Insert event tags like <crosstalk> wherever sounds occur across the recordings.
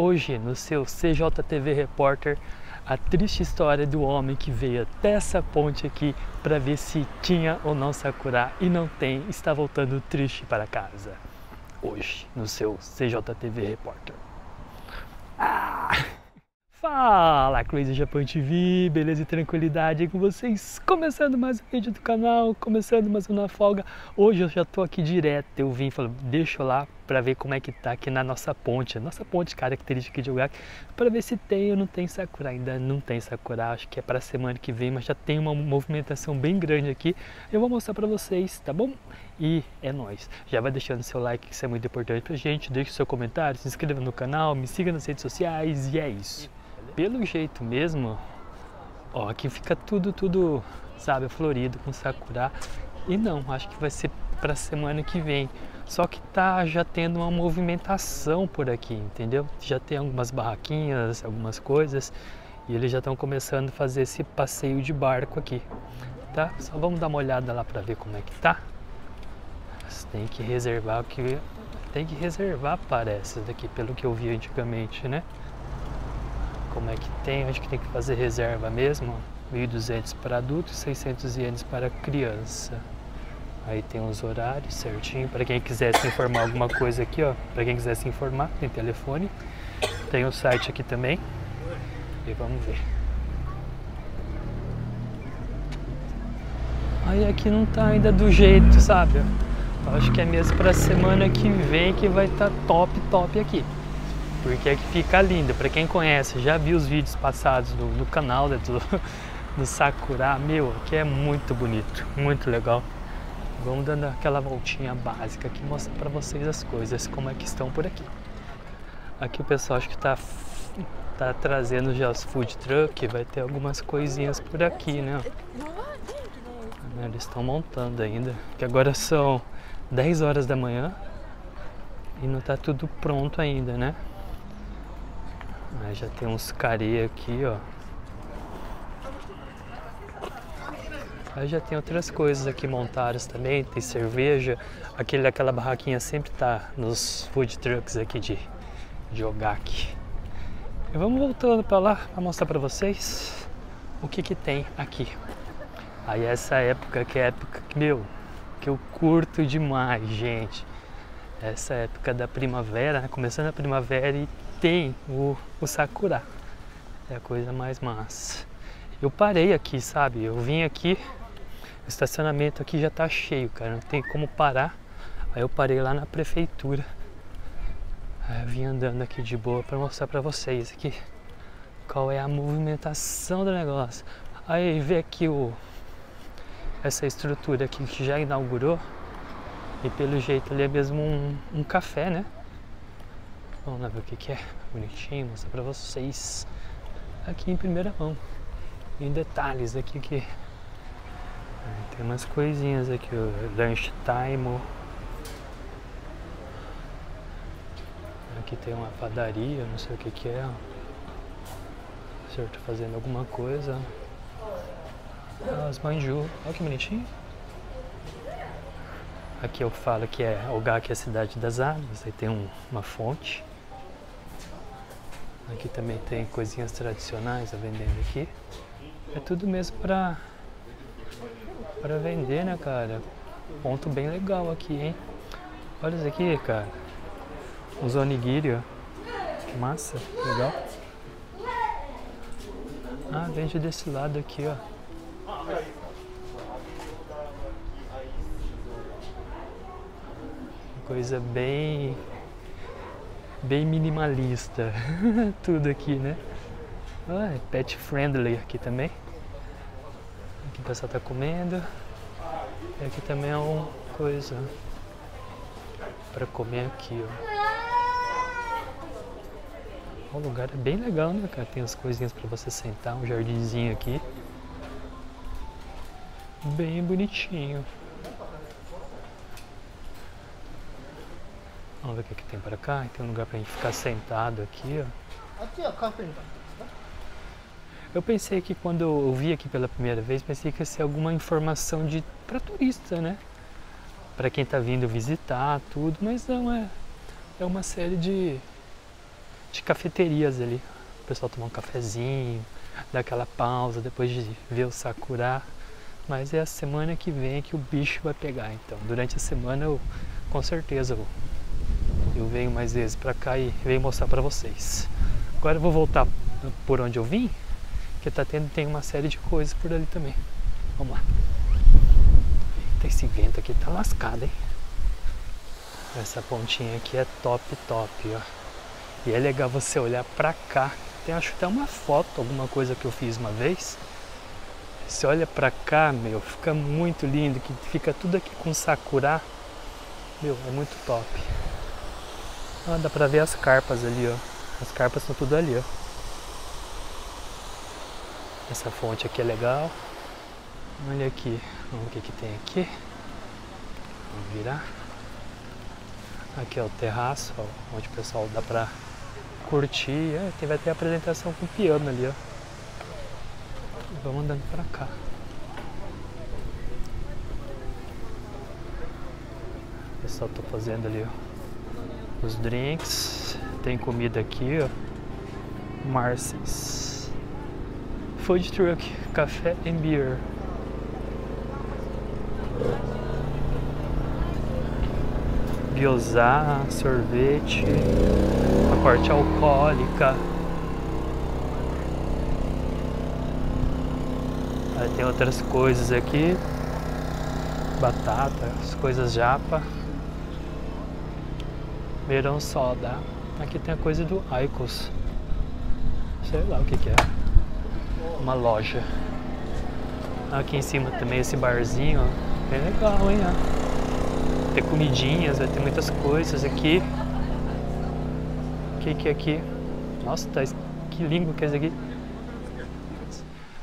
Hoje, no seu CJTV Repórter, a triste história do homem que veio até essa ponte aqui para ver se tinha ou não sakura e não tem, está voltando triste para casa. Hoje, no seu CJTV Repórter. Ah! Fala Crazy Japan TV, beleza e tranquilidade aí com vocês? Começando mais um vídeo do canal, começando mais uma folga. Hoje eu já tô aqui direto, eu vim e falei, deixa eu lá para ver como é que tá aqui na nossa ponte, nossa ponte característica de lugar, para ver se tem ou não tem sakura. Ainda não tem sakura, acho que é para semana que vem, mas já tem uma movimentação bem grande aqui. Eu vou mostrar para vocês, tá bom? E é nóis. Já vai deixando seu like, que isso é muito importante pra gente. Deixe seu comentário, se inscreva no canal, me siga nas redes sociais e é isso pelo jeito mesmo, ó, aqui fica tudo, tudo, sabe, florido com sakura. E não, acho que vai ser para semana que vem. Só que tá já tendo uma movimentação por aqui, entendeu? Já tem algumas barraquinhas, algumas coisas, e eles já estão começando a fazer esse passeio de barco aqui, tá? Só vamos dar uma olhada lá para ver como é que tá. Você tem que reservar o que tem que reservar parece daqui, pelo que eu vi antigamente, né? Como é que tem, acho que tem que fazer reserva mesmo, 1.200 para adulto e 600 ienes para criança. Aí tem os horários certinho, para quem quiser se informar alguma coisa aqui, ó, para quem quiser se informar, tem telefone, tem o site aqui também, e vamos ver. Aí aqui não tá ainda do jeito, sabe? acho que é mesmo para semana que vem que vai estar tá top, top aqui porque aqui fica lindo. Para quem conhece, já viu os vídeos passados do, do canal né, do, <laughs> do Sakura, meu, aqui é muito bonito, muito legal. Vamos dando aquela voltinha básica aqui, mostrar para vocês as coisas, como é que estão por aqui. Aqui o pessoal acho que está tá trazendo já os food truck, vai ter algumas coisinhas por aqui, né? Eles estão montando ainda, que agora são 10 horas da manhã e não está tudo pronto ainda, né? Aí já tem uns careia aqui, ó. Aí já tem outras coisas aqui montadas também, tem cerveja. Aquele, aquela barraquinha sempre tá nos food trucks aqui de, de Ogaki. E vamos voltando para lá para mostrar para vocês o que que tem aqui. Aí essa época que é época que, meu, que eu curto demais, gente. Essa época da primavera, né? começando a primavera e tem o, o sakura. É a coisa mais massa. Eu parei aqui, sabe? Eu vim aqui, o estacionamento aqui já tá cheio, cara. Não tem como parar. Aí eu parei lá na prefeitura. Aí eu vim andando aqui de boa para mostrar para vocês aqui qual é a movimentação do negócio. Aí vê aqui o essa estrutura aqui que já inaugurou e pelo jeito ali é mesmo um, um café, né? Vamos lá ver o que, que é. Bonitinho, mostrar pra vocês aqui em primeira mão. Em detalhes aqui que tem umas coisinhas aqui, o lunch time. Aqui tem uma padaria, não sei o que que é. O senhor tá fazendo alguma coisa. As manju, olha que bonitinho. Aqui eu falo que é Ogaki, é a cidade das árvores, aí tem um, uma fonte. Aqui também tem coisinhas tradicionais a vendendo aqui. É tudo mesmo pra, pra vender, né, cara? Ponto bem legal aqui, hein? Olha isso aqui, cara. Os onigiri, ó. Que massa, legal. Ah, vende desse lado aqui, ó. Coisa bem bem minimalista. <laughs> Tudo aqui, né? Ah, é pet friendly aqui também. Aqui o pessoal tá comendo. E aqui também é uma coisa para comer aqui, ó. O lugar é bem legal, né, cara? Tem as coisinhas para você sentar, um jardinzinho aqui. Bem bonitinho. Vamos ver o que, que tem para cá. Tem um lugar para a gente ficar sentado aqui, ó. Aqui, ó, café. Eu pensei que quando eu vi aqui pela primeira vez, pensei que ia ser alguma informação de para turista, né? Para quem está vindo visitar, tudo, mas não é. É uma série de de cafeterias ali. O pessoal tomar um cafezinho, dar aquela pausa depois de ver o sakura. Mas é a semana que vem que o bicho vai pegar. Então, durante a semana eu com certeza eu, eu venho mais vezes para cá e venho mostrar para vocês. Agora eu vou voltar por onde eu vim, que tá tendo tem uma série de coisas por ali também. Vamos lá. Eita, esse vento aqui tá lascado, hein? Essa pontinha aqui é top, top, ó. E é legal você olhar pra cá. Tem acho até uma foto, alguma coisa que eu fiz uma vez. Você olha pra cá, meu, fica muito lindo, que fica tudo aqui com sakura. Meu, é muito top. Ah, dá pra ver as carpas ali, ó. As carpas estão tudo ali, ó. Essa fonte aqui é legal. Olha aqui, vamos ver o que, que tem aqui. Vamos virar. Aqui é o terraço, ó, onde o pessoal dá pra curtir. É, teve até apresentação com piano ali, ó. Vamos andando pra cá. O pessoal tá fazendo ali, ó, os drinks. Tem comida aqui, ó. Marcy's. Food truck, café and beer. Biosá, sorvete, a parte alcoólica. Aí tem outras coisas aqui, batata, as coisas japa. Verão soda. Aqui tem a coisa do Icos. Sei lá o que, que é. Uma loja. Aqui em cima também esse barzinho. É legal, hein? Ó ter comidinhas, vai ter muitas coisas aqui. O que que é aqui? Nossa, tá, que lindo que é isso aqui.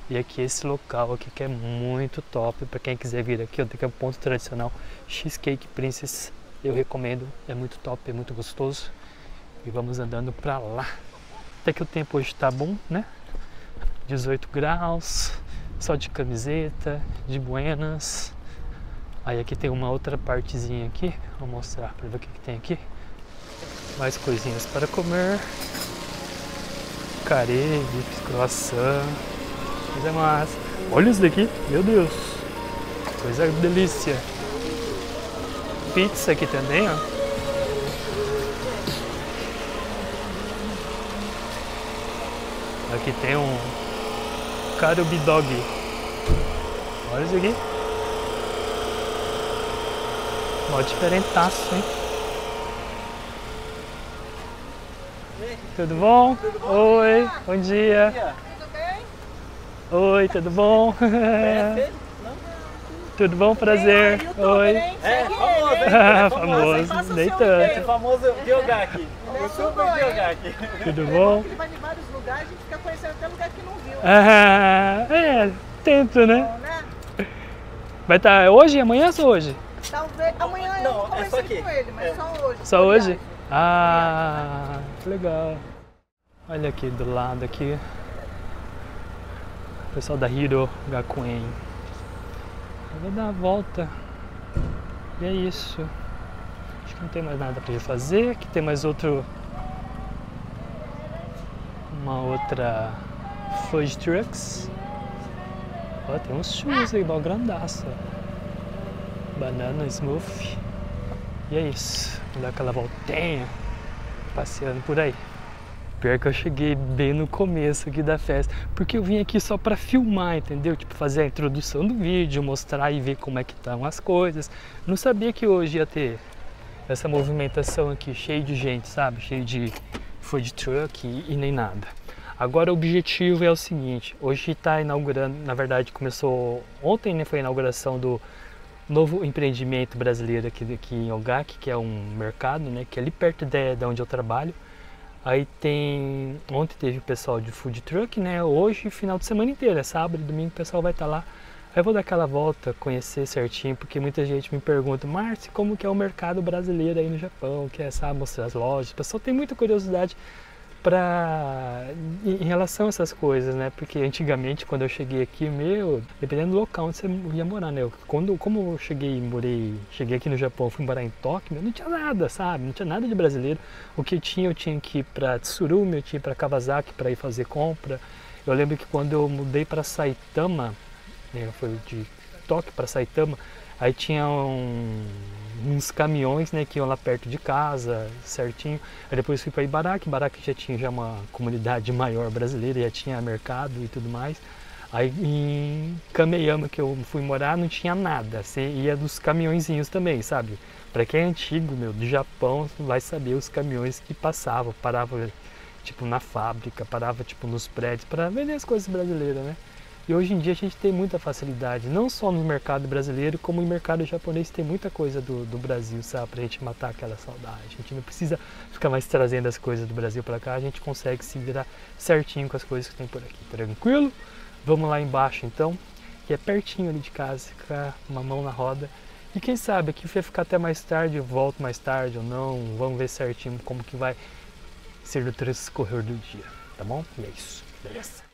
E aqui esse local aqui que é muito top para quem quiser vir aqui, ó, tem que é um ponto tradicional Cheesecake Princess. Eu recomendo, é muito top, é muito gostoso. E vamos andando para lá. Até que o tempo hoje tá bom, né? 18 graus, só de camiseta, de buenas. Aí aqui tem uma outra partezinha aqui, vou mostrar para ver o que, que tem aqui. Mais coisinhas para comer. Caregue, croissant. Coisa massa. Olha isso daqui, meu Deus. Coisa delícia. Pizza aqui também, ó. Aqui tem um Karubi Dog. Olha isso aqui. Mó diferentaço, hein? Tudo bom? Tudo bom? Oi, bom dia. Tudo bem? Oi, tudo bom? <laughs> Tudo bom? Prazer. Oi. É, famoso, hein? É <laughs> famoso, nem tanto. É famoso Biogaki. O super Biogaki. Tudo bom? Ele vai em vários lugares, a gente fica conhecendo até lugar que não viu. Ah, é, tento, né? Bom, né? Vai estar hoje, amanhã ou só hoje? Talvez amanhã eu Não, não, é só conversei aqui. com ele, mas É. só hoje. Só hoje? viagem. Ah, que legal. Olha aqui do lado aqui. O pessoal da Hiro Gakuen. Eu vou dar a volta. E é isso. Acho que não tem mais nada pra fazer. Aqui tem mais outro. Uma outra food trucks. Ó, tem uns churros aí, mal grandaço. ó. Banana smoothie. E é isso. Vou dar aquela voltinha passeando por aí. Pior que eu cheguei bem no começo aqui da festa, porque eu vim aqui só para filmar, entendeu? Tipo, fazer a introdução do vídeo, mostrar e ver como é que estão as coisas. Não sabia que hoje ia ter essa movimentação aqui, cheio de gente, sabe? Cheio de food truck e, e nem nada. Agora o objetivo é o seguinte, hoje está inaugurando, na verdade começou ontem, né? Foi a inauguração do novo empreendimento brasileiro aqui, aqui em Ogaki, que é um mercado, né, que é ali perto de, de onde eu trabalho. Aí tem, ontem teve o pessoal de food truck, né, hoje final de semana inteira, sábado e domingo o pessoal vai estar lá. Aí eu vou dar aquela volta, conhecer certinho, porque muita gente me pergunta, Márcio, como que é o mercado brasileiro aí no Japão, que é, sabe, mostrar as lojas. O pessoal tem muita curiosidade pra, em relação a essas coisas, né? Porque antigamente, quando eu cheguei aqui, meu, dependendo do local onde você ia morar, né? Eu- Quando, como eu cheguei, morei, cheguei aqui no Japão, fui morar em Tóquio, meu, não tinha nada, sabe? Não tinha nada de brasileiro. O que tinha, eu tinha que ir pra Tsurumi, eu tinha pra Kawasaki para ir fazer compra. Eu lembro que quando eu mudei para Saitama, né, foi de Tóquio para Saitama, aí tinha um- uns caminhões né, que iam lá perto de casa, certinho. Aí depois fui para Ibaraki, Ibaraki já tinha já uma comunidade <laughs> maior brasileira, já tinha mercado e tudo mais. Aí em Kameyama, que eu fui morar, não tinha nada. Você ia dos caminhõezinhos também, sabe? Para quem é antigo, meu, do Japão, vai saber os caminhões que passavam, parava tipo na fábrica, parava tipo nos prédios para vender as coisas brasileiras, né? E hoje em dia a gente tem muita facilidade, não só no mercado brasileiro, como no mercado japonês tem muita coisa do, do Brasil, sabe? Pra gente matar aquela saudade. A gente não precisa ficar mais trazendo as coisas do Brasil para cá, a gente consegue se virar certinho com as coisas que tem por aqui. Tranquilo? Vamos lá embaixo então, que é pertinho ali de casa, ficar uma mão na roda. E quem sabe aqui vai ficar até mais tarde, eu volto mais tarde ou não, vamos ver certinho como que vai ser o transcorrer do dia, tá bom? E é isso, beleza?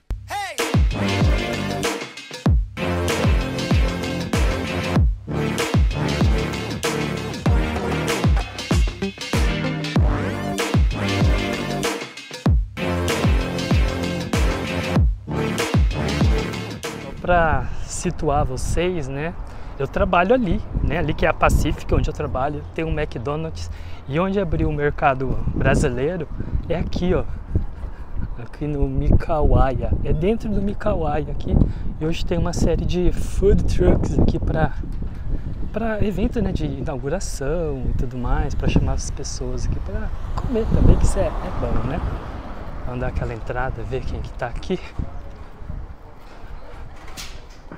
Para situar vocês, né? Eu trabalho ali, né? Ali que é a Pacífica, onde eu trabalho, tem um McDonald's e onde abriu o mercado brasileiro é aqui, ó. Aqui no Mikawaya. É dentro do Mikawaya aqui. E hoje tem uma série de food trucks aqui para para evento né, de inauguração e tudo mais, para chamar as pessoas aqui para comer também, que isso é, é bom, né? Vamos dar aquela entrada, ver quem que tá aqui.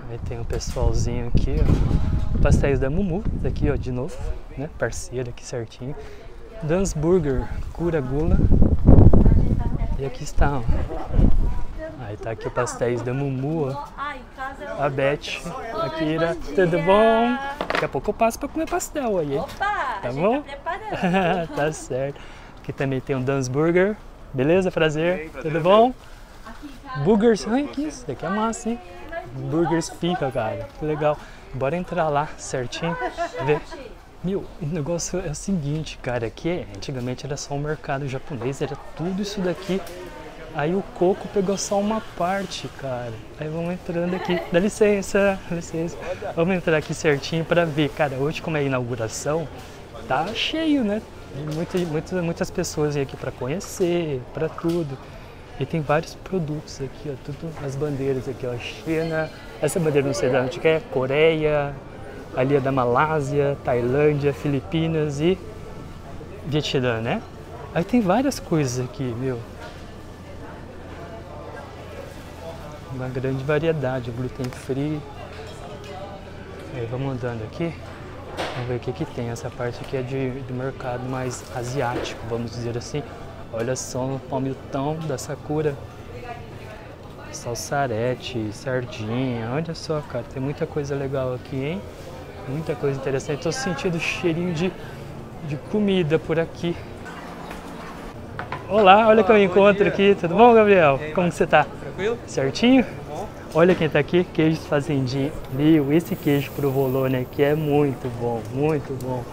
Aí tem um pessoalzinho aqui, ó. Pastéis da Mumu, daqui ó, de novo, né? Parceiro aqui certinho. Dance Burger, Cura Gula. E aqui está, ó. Aí tá aqui o pastéis da Mumu, ó. A Beth, a Kira, tudo bom? Daqui a pouco eu passo pra comer pastel aí? Opa, Tá bom? tá <laughs> tá certo. Aqui também tem um Dance Burger. Beleza? Prazer. Tudo bom? Burgers. Ai, que isso? Daqui é massa, hein? Burgers fica, cara. Que legal. Bora entrar lá certinho. Ver. Meu, o negócio é o seguinte, cara. Aqui antigamente era só um mercado japonês, era tudo isso daqui. Aí o coco pegou só uma parte, cara. Aí vamos entrando aqui. Dá licença, dá licença. Vamos entrar aqui certinho pra ver. Cara, hoje como é a inauguração, tá cheio, né? E muita, muita, muitas pessoas aqui pra conhecer, pra tudo. E tem vários produtos aqui, ó. Tudo as bandeiras aqui, ó. China, essa bandeira não sei de onde que é, Coreia, ali é da Malásia, Tailândia, Filipinas e Vietnã, né? Aí tem várias coisas aqui, meu. Uma grande variedade, gluten free. Aí vamos andando aqui. Vamos ver o que, que tem. Essa parte aqui é de, do mercado mais asiático, vamos dizer assim. Olha só o palmitão da Sakura. Salsarete, sardinha. Olha só, cara, tem muita coisa legal aqui, hein? Muita coisa interessante. Tô sentindo cheirinho de, de comida por aqui. Olá, olha que eu encontro aqui. Tudo bom, Gabriel? Como que você tá? Tranquilo? Certinho? bom. Olha quem tá aqui, queijo fazendinha. Meu, esse queijo provolone aqui é muito bom, muito bom.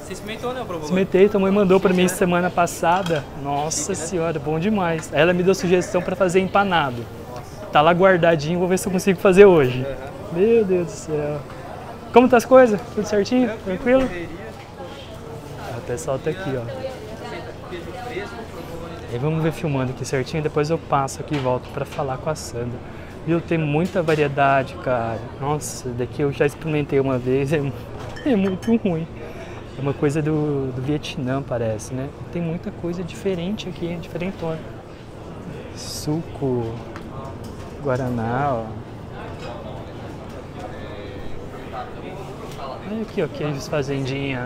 Você experimentou, né, o provolone? Experimentei, tua mãe mandou pra mim semana passada. Nossa senhora, bom demais. Aí ela me deu sugestão pra fazer empanado. Tá lá guardadinho, vou ver se eu consigo fazer hoje. Meu Deus do céu. Como tá as coisas? Tudo certinho? Tranquilo? O pessoal tá aqui, ó. Aí vamos ver filmando aqui certinho, depois eu passo aqui e volto pra falar com a Sandra. Viu, tem muita variedade, cara. Nossa, daqui eu já experimentei uma vez, <laughs> é, é muito ruim. É uma coisa do, do Vietnã, parece, né? Tem muita coisa diferente aqui, diferentona. Suco, Guaraná, ó. Olha aqui, ó, queijos fazendinha.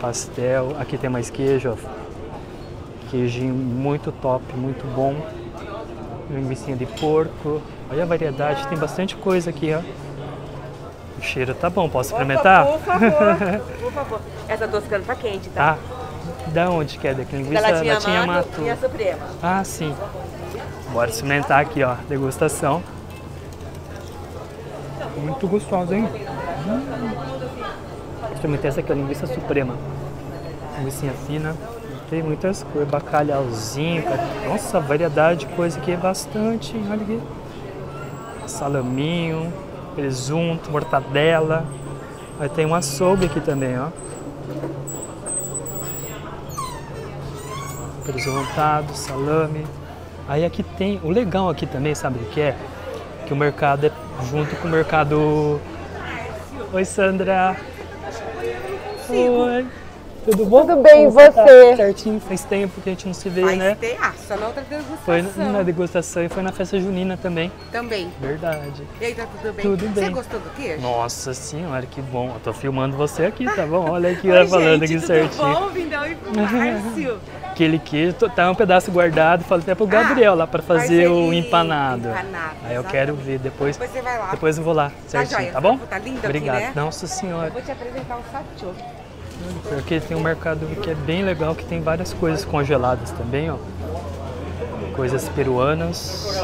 Pastel, aqui tem mais queijo, ó. Queijinho muito top, muito bom. Linguiça de porco. Olha a variedade, tem bastante coisa aqui, ó. O cheiro tá bom, posso experimentar? Por favor, por favor. <laughs> Essa ficando tá quente, tá? Tá. Da onde que é? Daqui linguiça? Da latinha, latinha mato, mato. e a suprema. Ah, sim. Bora experimentar aqui, ó. Degustação. Muito gostosa, hein? Hum. Essa aqui, a linguiça suprema. Linguiça fina. Tem muitas coisas. Bacalhauzinho. Nossa, variedade de coisa aqui é bastante. hein? Olha aqui. Salaminho, presunto, mortadela. Aí tem um açougue aqui também, ó. Presuntado, salame. Aí aqui tem. O legal aqui também, sabe o que é? Que o mercado é junto com o mercado. Oi, Sandra. Oi. Tudo bom? Tudo bem, e Como tá? você? Certinho, faz tempo que a gente não se vê, Mas né? tem, ah, só na outra degustação. Foi na degustação e foi na festa junina também. Também. Verdade. E aí, tá tudo bem? Tudo Você bem. gostou do queijo? Nossa senhora, que bom. Eu tô filmando você aqui, tá bom? <laughs> Olha aqui, Oi, ela falando aqui tudo certinho. bom? Vindão e pro <laughs> Márcio. Aquele queijo, tá um pedaço guardado, falei até pro Gabriel lá pra fazer o empanado. empanado, Aí eu quero ver depois. Depois você vai lá. Depois eu vou lá, certinho, joia, tá bom? tá lindo aqui, Obrigado. né? Nossa senhora. Eu vou te apresentar o satchô. Porque tem um mercado que é bem legal, que tem várias coisas congeladas também, ó. Coisas peruanas.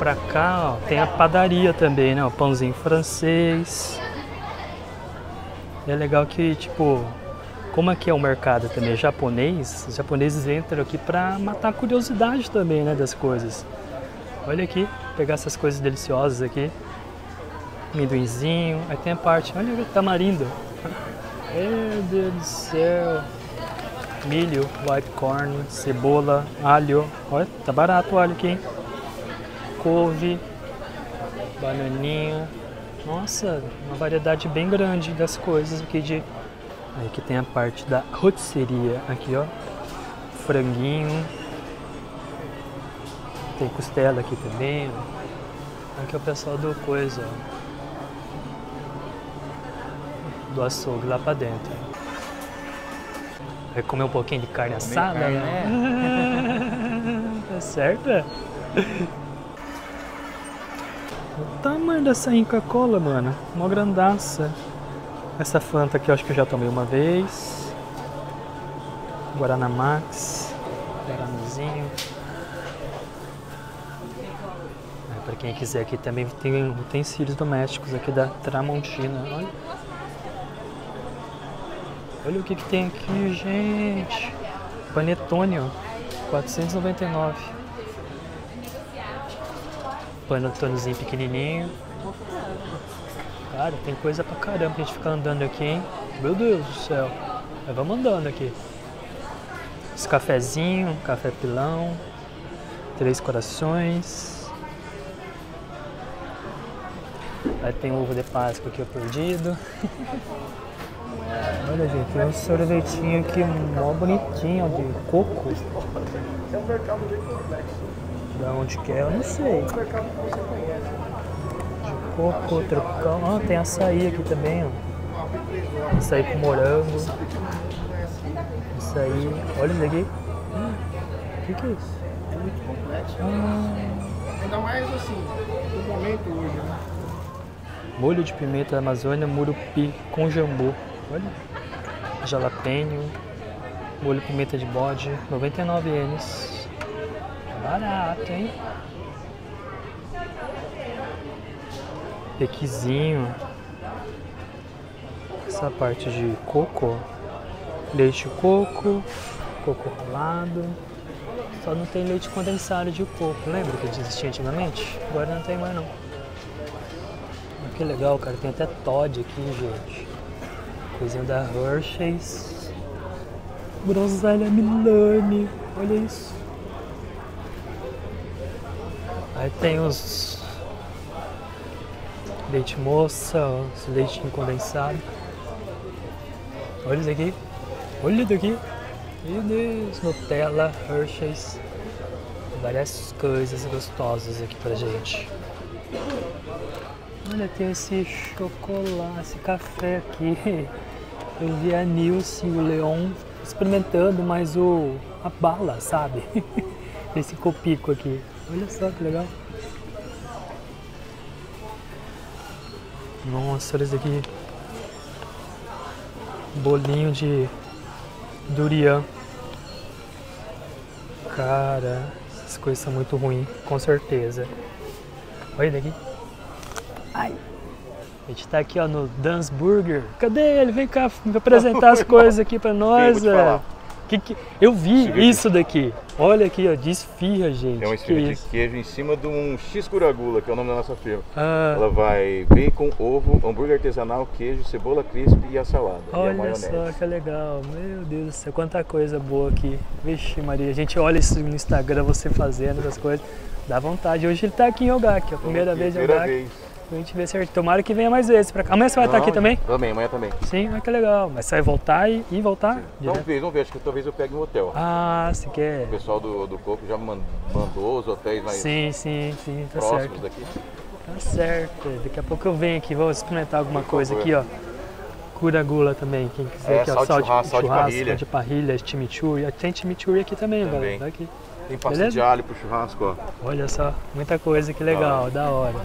Pra cá, ó, tem a padaria também, né? O pãozinho francês. E é legal que, tipo, como aqui é o mercado também japonês, os japoneses entram aqui pra matar a curiosidade também, né, das coisas. Olha aqui, pegar essas coisas deliciosas aqui. Amendoinzinho, aí tem a parte, olha o tamarindo. Meu <laughs> Deus do céu. Milho, white corn, cebola, alho. Olha, tá barato o alho aqui, hein? Couve, bananinha. Nossa, uma variedade bem grande das coisas aqui de. Aí aqui tem a parte da rotisseria aqui, ó. Franguinho. Tem costela aqui também, ó. Aqui é o pessoal do coisa, ó do açougue lá pra dentro. Vai comer um pouquinho de carne assada, né? <laughs> tá certo? é? O tamanho dessa Inca Cola, mano. Uma grandaça. Essa Fanta aqui eu acho que eu já tomei uma vez. Guaraná Max. Guaranazinho. É, Pra quem quiser aqui também tem utensílios domésticos aqui da Tramontina. Olha. Olha o que, que tem aqui, gente. Panetone, ó. 499. Panetonezinho pequenininho. Cara, tem coisa pra caramba que a gente fica andando aqui, hein? Meu Deus do céu. Mas vamos andando aqui. Esse cafezinho, café pilão. Três corações. Aí tem ovo de Páscoa aqui, ó, perdido. <laughs> Olha, gente, tem um sorvetinho aqui mó bonitinho, de coco. Da onde que é, eu não sei. De coco, tropical. Ah, tem açaí aqui também, ó. Açaí com morango. Açaí. Olha isso aqui. O que, que é isso? É muito complexo. Ah, Ainda mais assim, no momento hoje, né? molho de pimenta da Amazônia, murupi com jambu. Olha. Jalapeno. Molho pimenta de bode, 99 ienes. Barato, hein? Pequizinho. Essa parte de coco. Leite coco. Coco rolado. Só não tem leite condensado de coco. Lembra que existia antigamente? Agora não tem mais não. Olha que legal, cara. Tem até Todd aqui, gente. Coisinha da Hershey's. Groselha Milani. Olha isso. Aí tem os leite moça, leitinho condensado. Olha isso aqui. Olha isso aqui. Meu Deus. Nutella, Hershey's. Várias coisas gostosas aqui pra gente. Olha, tem esse chocolate, esse café aqui. <laughs> Eu vi a Nilce e o Leon experimentando, mas o a bala, sabe? <laughs> Esse copico aqui. Olha só que legal. Nossa, olha isso aqui. Bolinho de durian. Cara, essas coisas são muito ruins, com certeza. Olha daqui. Ai. A gente tá aqui ó no Dance Burger. Cadê ele? Vem cá me apresentar as <laughs> coisas aqui pra nós. falar. Que que... Eu vi aqui. isso daqui. Olha aqui, ó, de esfirra, gente. É uma que esfirra de isso? queijo em cima de um X-Curagula, que é o nome da nossa firma. Ah, Ela vai bacon, ovo, hambúrguer artesanal, queijo, cebola crisp e a salada. e a olha maionese. só que legal. Meu Deus do céu, quanta coisa boa aqui. Vixe, Maria, a gente olha isso no Instagram, você fazendo essas coisas. Dá vontade. Hoje ele tá aqui em Ogaki, ó. Primeira vez em Primeira Ogaki. vez. A gente vê certo. Tomara que venha mais vezes pra cá. Amanhã você vai estar aqui Não, também? Também, amanhã também. Sim, mas que legal. Mas você vai voltar e, e voltar? Vamos Direto? ver, vamos ver. Acho que talvez eu pegue um hotel. Ah, você quer? O pessoal do, do Coco já man- mandou os hotéis mais Sim, sim, sim, tá próximos certo. daqui. Tá certo. Daqui a pouco eu venho aqui, vou experimentar alguma coisa aqui, ó. Curagula também, quem quiser É, aqui, ó. sal de churrasco, sal de parrilha. sal de parrilha, chimichurri. Tem chimichurri aqui também, Também. galera. Tá aqui. Tem pasta Beleza? de alho pro churrasco, ó. Olha só, muita coisa, que legal, da hora.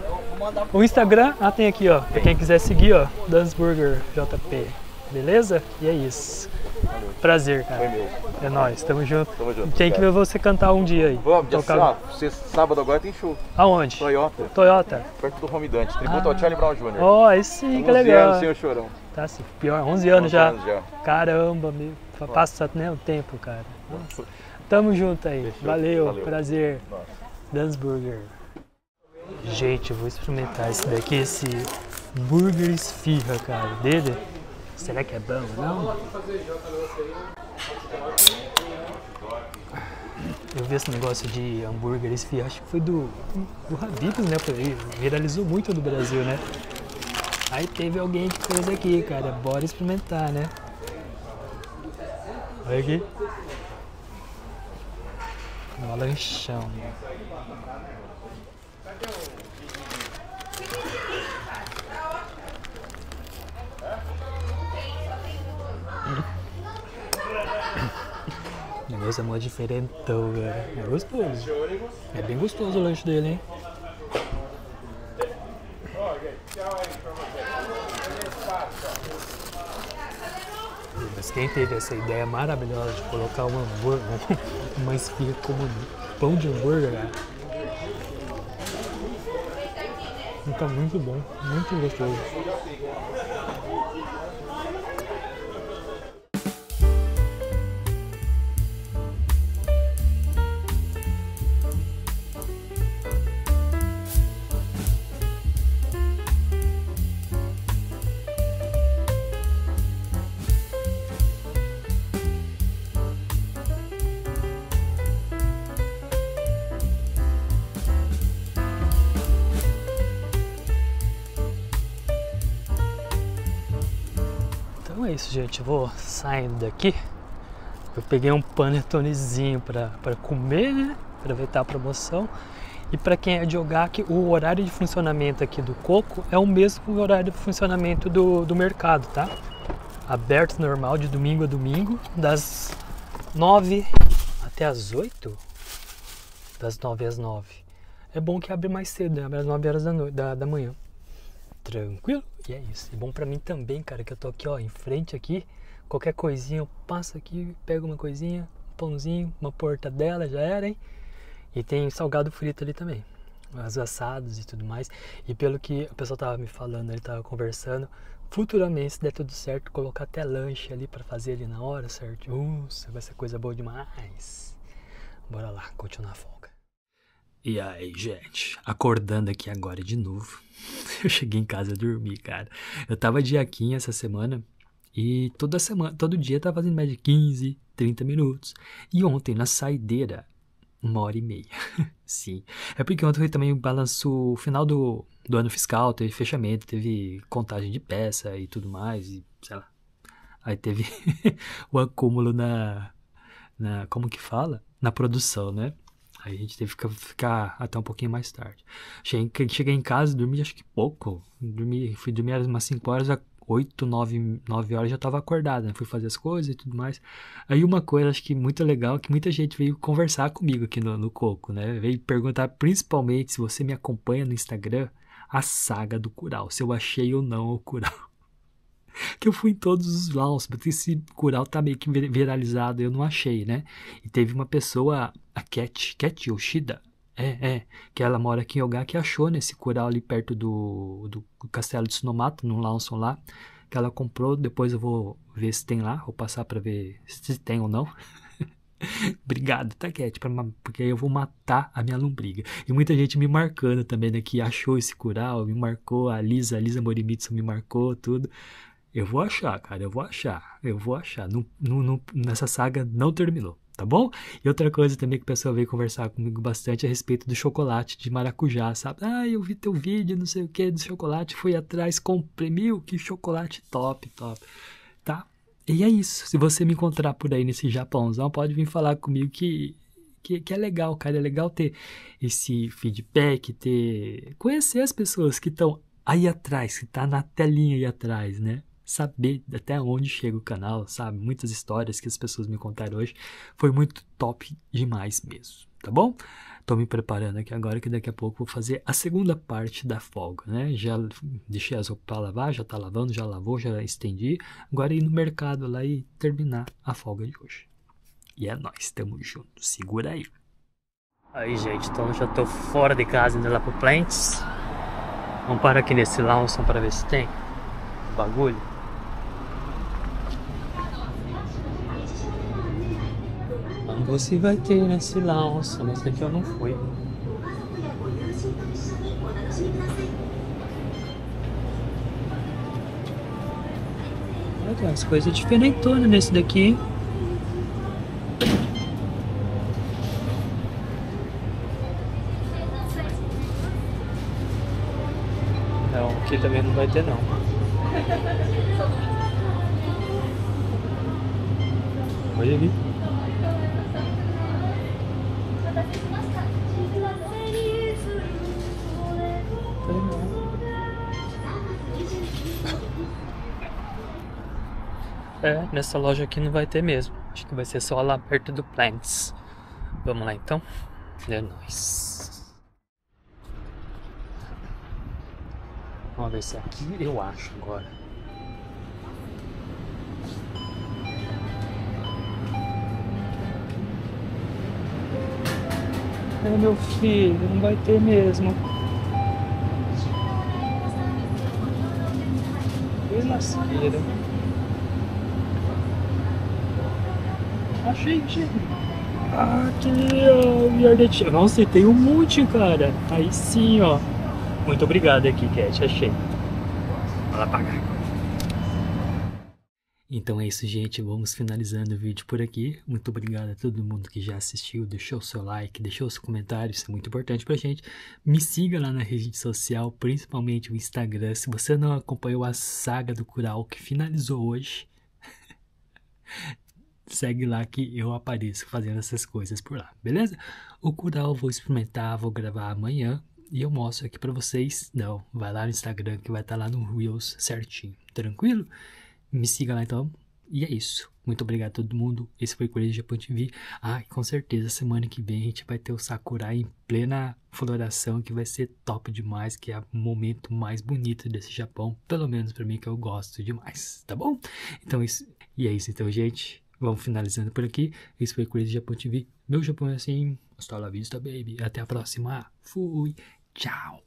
O Instagram, ah, tem aqui, ó. Pra quem quiser seguir, ó. Dansburger JP. Beleza? E é isso. Prazer, Foi cara. meu. É nóis, tamo junto. Tamo junto. Tem que ver você cantar um dia aí. Vamos, dia, Tocar- sábado agora tem show. Aonde? Toyota, Toyota. perto do Home Dante. Tributo ao Charlie Brown Jr. Ó, oh, sim, que 11 legal. anos sem o chorão. Tá sim, pior, 11 anos 11 já. anos já. Caramba, meu. Passa nem o tempo, cara. Nossa. Tamo junto aí. Valeu, Valeu. prazer. Dansburger. Gente, eu vou experimentar esse daqui, esse burger esfirra, cara, dele. Será que é bom ou não? Eu vi esse negócio de hambúrguer esfirra, acho que foi do, do Habib's, né? Viralizou muito no Brasil, né? Aí teve alguém que fez aqui, cara. Bora experimentar, né? Olha aqui. Um lanchão. O negócio é mó diferentão, cara. É gostoso. É bem gostoso o lanche dele, hein? Mas quem teve essa ideia maravilhosa de colocar um hambúrguer, <laughs> uma esfirra como pão de hambúrguer, cara. Fica muito bom, muito gostoso. Isso, gente. Vou saindo daqui. Eu peguei um panetonezinho para comer, né? Aproveitar a promoção. E para quem é de Ogaki, o horário de funcionamento aqui do Coco é o mesmo horário de funcionamento do, do mercado, tá? Aberto normal de domingo a domingo, das 9 até as 8? Das 9 às 9. É bom que abre mais cedo, né? Abre às 9 horas da, no- da, da manhã. Tranquilo? E é isso. E bom pra mim também, cara, que eu tô aqui, ó, em frente aqui. Qualquer coisinha eu passo aqui, pego uma coisinha, um pãozinho, uma portadela, já era, hein? E tem salgado frito ali também. Os assados e tudo mais. E pelo que o pessoal tava me falando, ele tava conversando, futuramente, se der tudo certo, colocar até lanche ali pra fazer ali na hora, certo? Nossa, vai ser coisa boa demais. Bora lá, continuar a folga. E aí, gente, acordando aqui agora de novo. <laughs> Eu cheguei em casa e dormi, cara. Eu tava de aquinha essa semana e toda semana, todo dia tava fazendo média de 15, 30 minutos. E ontem, na saideira, uma hora e meia. <laughs> Sim. É porque ontem foi também o balanço final do, do ano fiscal, teve fechamento, teve contagem de peça e tudo mais, e sei lá. Aí teve <laughs> o acúmulo na, na. Como que fala? Na produção, né? Aí a gente teve que ficar até um pouquinho mais tarde. Cheguei, cheguei em casa, dormi acho que pouco. Dormi, fui dormir umas 5 horas, 8, 9, 9 horas já estava acordado, né? Fui fazer as coisas e tudo mais. Aí uma coisa, acho que muito legal, que muita gente veio conversar comigo aqui no, no Coco, né? Veio perguntar, principalmente, se você me acompanha no Instagram, a saga do Curau. Se eu achei ou não o Curau. <laughs> que eu fui em todos os laos, mas esse curau tá meio que vir- viralizado, eu não achei, né? E teve uma pessoa, a Cat, Cat Yoshida, é, é, que ela mora aqui em Ogá, que achou nesse curau ali perto do, do castelo de Tsunomato, no Lawson lá, que ela comprou, depois eu vou ver se tem lá, vou passar pra ver se tem ou não. <laughs> Obrigado, tá, ma- Porque aí eu vou matar a minha lombriga. E muita gente me marcando também, né? Que achou esse curau, me marcou, a Lisa, a Lisa Morimitsu me marcou, tudo. Eu vou achar, cara, eu vou achar, eu vou achar. Nessa saga não terminou, tá bom? E outra coisa também que o pessoal veio conversar comigo bastante é a respeito do chocolate de maracujá, sabe? Ah, eu vi teu vídeo, não sei o que, do chocolate, fui atrás, comprei, meu, que chocolate top, top, tá? E é isso. Se você me encontrar por aí nesse Japãozão, pode vir falar comigo que, que, que é legal, cara. É legal ter esse feedback, ter. Conhecer as pessoas que estão aí atrás, que tá na telinha aí atrás, né? Saber até onde chega o canal, sabe? Muitas histórias que as pessoas me contaram hoje. Foi muito top demais mesmo, tá bom? Tô me preparando aqui agora que daqui a pouco vou fazer a segunda parte da folga, né? Já deixei as roupas pra lavar, já tá lavando, já lavou, já estendi. Agora ir no mercado lá e terminar a folga de hoje. E é nóis, tamo junto. Segura aí. Aí, gente, então já tô fora de casa indo lá pro Plants. Vamos parar aqui nesse Lawson pra ver se tem bagulho. Se vai ter nesse Lawson. Nesse aqui eu não fui. Olha, umas coisas diferentonas nesse daqui. Não, aqui também não vai ter não. Olha ali. É, nessa loja aqui não vai ter mesmo. Acho que vai ser só lá perto do Plants. Vamos lá então? É nóis. Vamos ver se é aqui eu acho agora. É meu filho, não vai ter mesmo. Que Achei, gente. Aqui, ó. Nossa, e tem um monte, cara. Aí sim, ó. Muito obrigado aqui, Cat. Achei. Vai pagar. Então é isso, gente. Vamos finalizando o vídeo por aqui. Muito obrigado a todo mundo que já assistiu, deixou seu like, deixou seu comentário. Isso é muito importante pra gente. Me siga lá na rede social, principalmente o Instagram. Se você não acompanhou a saga do Cural que finalizou hoje, <laughs> segue lá que eu apareço fazendo essas coisas por lá, beleza? O Cural eu vou experimentar, vou gravar amanhã e eu mostro aqui pra vocês. Não, vai lá no Instagram que vai estar lá no Reels certinho, tranquilo? Me siga lá então. E é isso. Muito obrigado a todo mundo. Esse foi o Coreia Japão TV. Ah, com certeza semana que vem a gente vai ter o Sakura em plena floração, que vai ser top demais, que é o momento mais bonito desse Japão, pelo menos pra mim que eu gosto demais, tá bom? Então isso, e é isso então, gente. Vamos finalizando por aqui. Esse foi o Coreia Japão TV. Meu Japão é assim. Hasta la vista, baby. Até a próxima. Fui. Tchau.